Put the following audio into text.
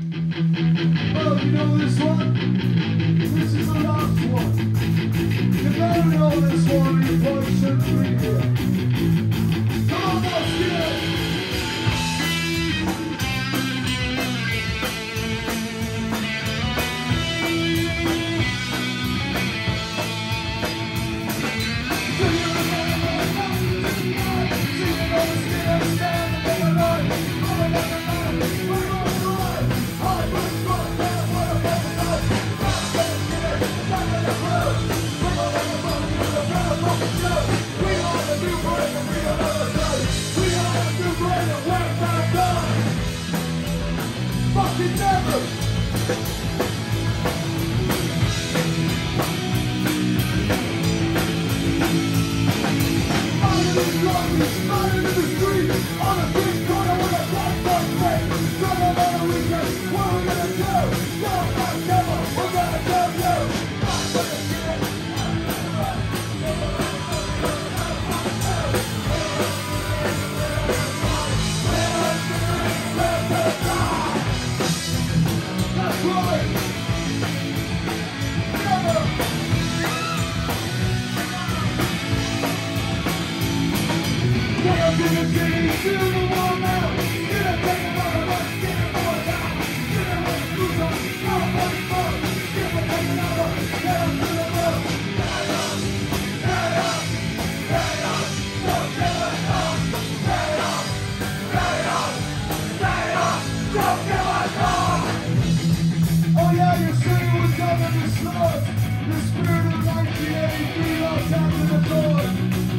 Oh, you know this one? This is the last one. Love you. Glory! The spirit of 1983 lost out to the north.